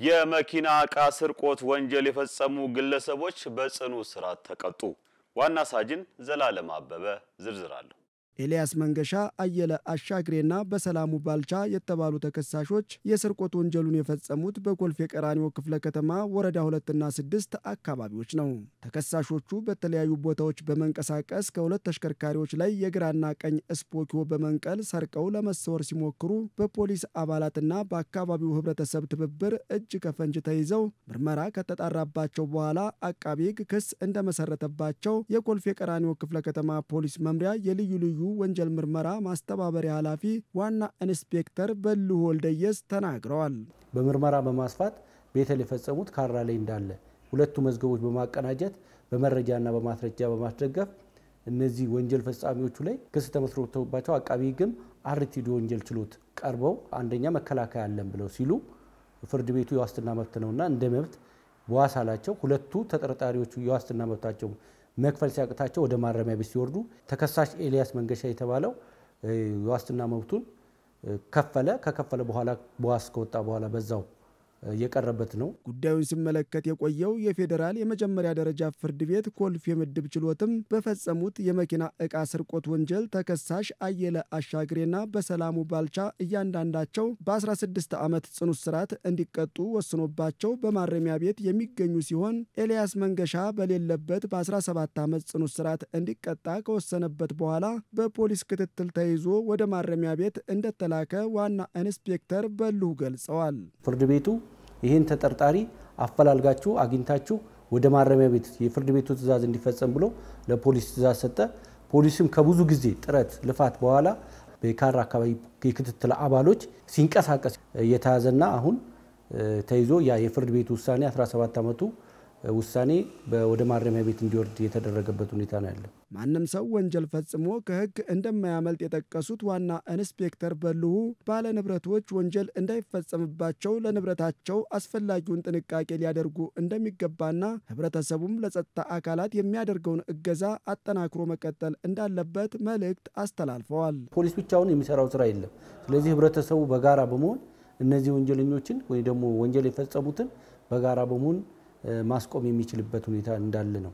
የመኪና ዕቃ ስርቆት ወንጀል የፈጸሙ ግለሰቦች በጽኑ እስራት ተቀጡ። ዋና ሳጅን ዘላለም አበበ ዝርዝር አለው። ኤልያስ መንገሻ፣ አየለ አሻግሬና በሰላሙ ባልቻ የተባሉ ተከሳሾች የስርቆት ወንጀሉን የፈጸሙት በኮልፌ ቀራኒዮ ክፍለ ከተማ ወረዳ ሁለትና ስድስት አካባቢዎች ነው። ተከሳሾቹ በተለያዩ ቦታዎች በመንቀሳቀስ ከሁለት ተሽከርካሪዎች ላይ የግራና ቀኝ ስፖኪዮ በመንቀል ሰርቀው ለመሰወር ሲሞክሩ በፖሊስ አባላትና በአካባቢው ሕብረተሰብ ትብብር እጅ ከፍንጅ ተይዘው ምርመራ ከተጣራባቸው በኋላ አቃቤ ሕግ ክስ እንደመሰረተባቸው የኮልፌ ቀራኒዮ ክፍለ ከተማ ፖሊስ መምሪያ የልዩ ልዩ ወንጀል ምርመራ ማስተባበሪያ ኃላፊ ዋና ኢንስፔክተር በልሁ ወልደየስ ተናግረዋል። በምርመራ በማስፋት ቤተል የፈጸሙት ካራ ላይ እንዳለ ሁለቱ መዝገቦች በማቀናጀት በመረጃና በማስረጃ በማስደገፍ እነዚህ ወንጀል ፈጻሚዎቹ ላይ ክስ ተመስርቶባቸው አቃቢ ሕግም አርቲዲ ወንጀል ችሎት ቀርበው አንደኛ መከላከያ አለን ብለው ሲሉ ፍርድ ቤቱ የዋስትና መብት ነውና እንደ መብት በዋስ አላቸው። ሁለቱ ተጠርጣሪዎቹ የዋስትና መብታቸው መክፈል ሲያቅታቸው ወደ ማረሚያ ቤት ሲወርዱ ተከሳሽ ኤልያስ መንገሻ የተባለው የዋስትና መብቱን ከፈለ። ከከፈለ በኋላ በዋስ ከወጣ በኋላ በዛው የቀረበት ነው። ጉዳዩን ሲመለከት የቆየው የፌዴራል የመጀመሪያ ደረጃ ፍርድ ቤት ኮልፌ ምድብ ችሎትም በፈጸሙት የመኪና ዕቃ ስርቆት ወንጀል ተከሳሽ አየለ አሻግሬና በሰላሙ ባልቻ እያንዳንዳቸው በ16 ዓመት ጽኑ እስራት እንዲቀጡ ወስኖባቸው በማረሚያ ቤት የሚገኙ ሲሆን ኤልያስ መንገሻ በሌለበት በ17 ዓመት ጽኑ እስራት እንዲቀጣ ከወሰነበት በኋላ በፖሊስ ክትትል ተይዞ ወደ ማረሚያ ቤት እንደተላከ ዋና ኢንስፔክተር በልሁ ገልጸዋል። ፍርድ ቤቱ ይህን ተጠርጣሪ አፈላልጋችሁ አግኝታችሁ ወደ ማረሚያ ቤት የፍርድ ቤቱ ትዕዛዝ እንዲፈጸም ብሎ ለፖሊስ ትዕዛዝ ሰጠ። ፖሊስም ከብዙ ጊዜ ጥረት ልፋት በኋላ በካራ አካባቢ የክትትል አባሎች ሲንቀሳቀስ የተያዘና አሁን ተይዞ ያ የፍርድ ቤቱ ውሳኔ 17 ዓመቱ ውሳኔ ወደ ማረሚያ ቤት እንዲወርድ የተደረገበት ሁኔታ ነው ያለው። ማንም ሰው ወንጀል ፈጽሞ ከሕግ እንደማያመልጥ የጠቀሱት ዋና ኢንስፔክተር በልሁ ባለ ንብረቶች ወንጀል እንዳይፈጸምባቸው ለንብረታቸው አስፈላጊውን ጥንቃቄ ሊያደርጉ እንደሚገባና ሕብረተሰቡም ለጸጥታ አካላት የሚያደርገውን እገዛ አጠናክሮ መቀጠል እንዳለበት መልእክት አስተላልፈዋል። ፖሊስ ብቻውን የሚሰራው ስራ የለም። ስለዚህ ሕብረተሰቡ በጋራ በመሆን እነዚህ ወንጀለኞችን ወይ ደግሞ ወንጀል የፈጸሙትን በጋራ በመሆን ማስቆም የሚችልበት ሁኔታ እንዳለ ነው።